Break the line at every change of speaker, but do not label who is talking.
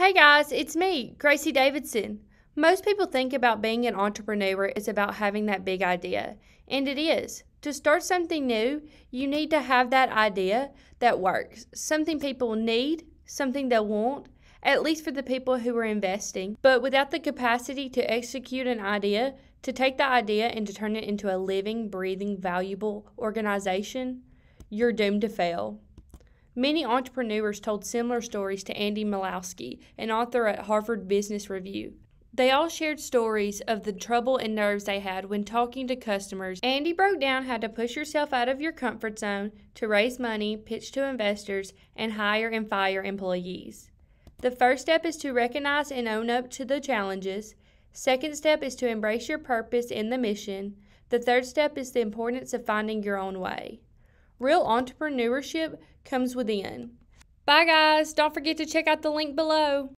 Hey guys, it's me, Gracie Davidson. Most people think about being an entrepreneur is about having that big idea, and it is. To start something new, you need to have that idea that works, something people need, something they'll want, at least for the people who are investing. But without the capacity to execute an idea, to take the idea and to turn it into a living, breathing, valuable organization, you're doomed to fail. Many entrepreneurs told similar stories to Andy Molinsky, an author at Harvard Business Review. They all shared stories of the trouble and nerves they had when talking to customers. Andy broke down how to push yourself out of your comfort zone to raise money, pitch to investors, and hire and fire employees. The first step is to recognize and own up to the challenges. Second step is to embrace your purpose and the mission. The third step is the importance of finding your own way. Real entrepreneurship comes within. Bye, guys. Don't forget to check out the link below.